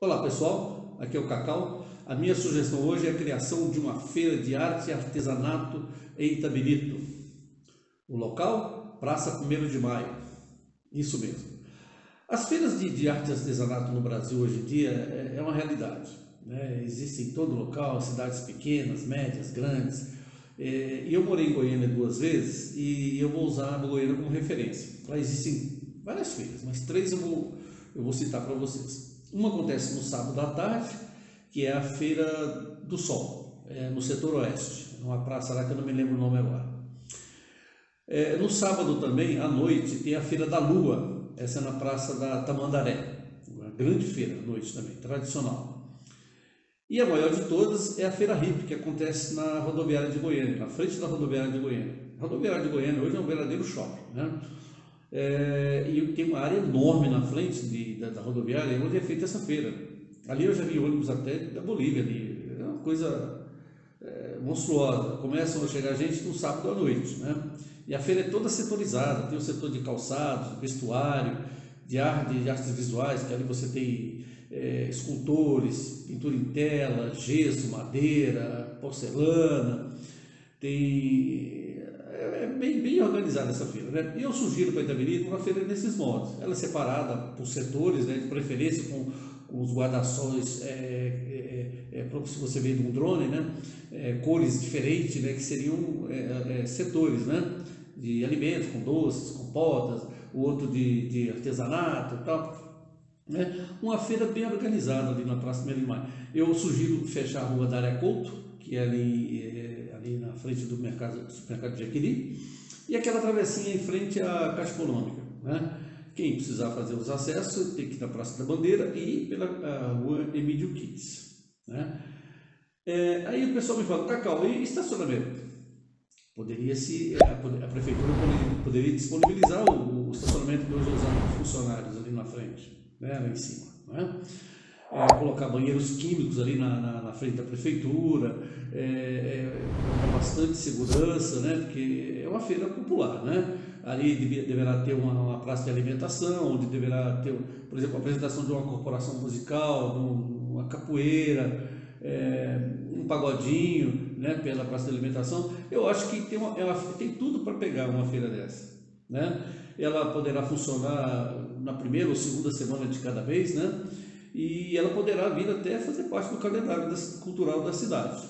Olá pessoal, aqui é o Cacau. A minha sugestão hoje é a criação de uma feira de arte e artesanato em Itabirito. O local, Praça 1 de Maio. Isso mesmo. As feiras de, de, arte e artesanato no Brasil hoje em dia é, é uma realidade. Né? Existem em todo local, cidades pequenas, médias, grandes. É, eu morei em Goiânia duas vezes e eu vou usar a Goiânia como referência. Lá existem várias feiras, mas três eu vou, eu vou citar para vocês. Uma acontece no sábado à tarde, que é a Feira do Sol, é, no setor oeste, numa praça lá que eu não me lembro o nome agora. É, no sábado também, à noite, tem a Feira da Lua, essa é na Praça da Tamandaré, uma grande feira à noite também, tradicional. E a maior de todas é a Feira RIP, que acontece na rodoviária de Goiânia, na frente da rodoviária de Goiânia. A rodoviária de Goiânia hoje é um verdadeiro shopping, né? É, e tem uma área enorme na frente de, da, da, rodoviária onde é feita essa feira. Ali eu já vi ônibus até da Bolívia, ali, é uma coisa é, monstruosa. Começam a chegar gente no sábado à noite. Né? E a feira é toda setorizada, tem o setor de calçados, vestuário, de, arte, de artes visuais, que ali você tem é, escultores, pintura em tela, gesso, madeira, porcelana, tem é, é bem, bem organizada essa feira. Né? E eu sugiro para Itabiri uma feira nesses modos. Ela é separada por setores, né, de preferência com, com os guarda-sóis, é, é, é, se você vê de um drone, né, é, cores diferentes, né, que seriam é, setores né, de alimentos, com doces, com potas, o outro de, de artesanato e tal. Né? Uma feira bem organizada ali na Praça 1 de Maio. Eu sugiro fechar a rua da Área Couto, que é ali ali na frente do mercado, do supermercado de Jaquiri, e aquela travessinha em frente à Caixa Econômica. Né? Quem precisar fazer os acessos tem que ir na Praça da Bandeira e pela rua Emílio Kitts. Né? É, aí o pessoal me fala, Cacau, e estacionamento? Poderia se a, a prefeitura poderia, disponibilizar o, estacionamento usamos os funcionários ali na frente, né, lá em cima. Né? É, colocar banheiros químicos ali na, na, na frente da prefeitura, é, é, bastante segurança, né? porque é uma feira popular. Né? Ali deverá ter uma, uma, praça de alimentação, onde deverá ter, por exemplo, a apresentação de uma corporação musical, uma capoeira, é, um pagodinho né, pela praça de alimentação. Eu acho que tem, uma, ela tem tudo para pegar uma feira dessa. Né? Ela poderá funcionar na primeira ou segunda semana de cada mês, né? E ela poderá vir até fazer parte do calendário cultural da cidade.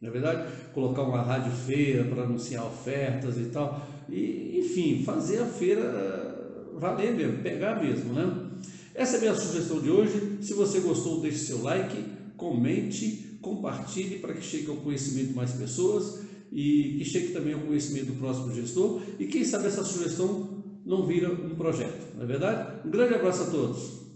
Não é verdade? Colocar uma rádio feira para anunciar ofertas e tal. E, enfim, fazer a feira valer mesmo, pegar mesmo, né? Essa é a minha sugestão de hoje. Se você gostou, deixe seu like, comente, compartilhe para que chegue ao conhecimento mais pessoas e que chegue também ao conhecimento do próximo gestor. E quem sabe essa sugestão não vira um projeto, não é verdade? Um grande abraço a todos.